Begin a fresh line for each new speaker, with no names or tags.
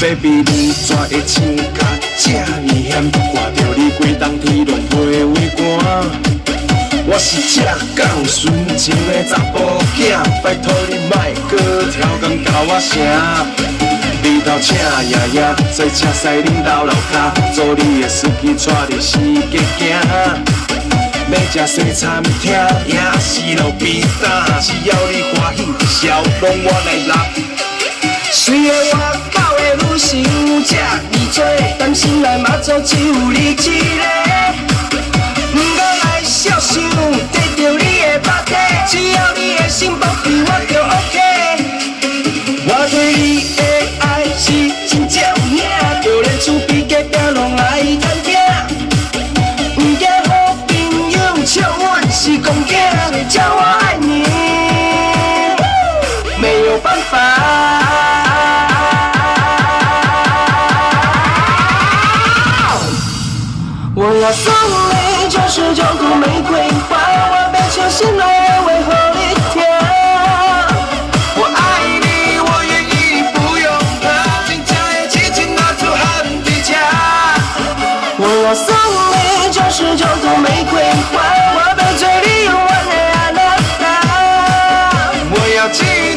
，baby 你怎会穿甲这呢险？看着你规冬天拢陪我寒。我是只讲纯情的查甫囝，拜托你莫搁跳工教我声。日头请爷爷，坐车驶恁兜楼骹，做你的司机带你四界行。要吃西餐厅，也是路边摊，只要你欢喜，笑拢我来拿。虽然我心内嘛总只有你一个。不过来小想，得到你的肉体，只要你的心保庇我就 OK。我对你的爱是真正有影，就连厝边隔壁拢爱探听。不惊好朋友笑我是公囝，叫我爱你，没有办法。我要送你九十九朵玫瑰花，我变成新的为何一天。我爱你，我愿意不用怕，请加油，激情拿出汉滴下。我要送你九十九朵玫瑰花，我变成你永远的爱。我要记。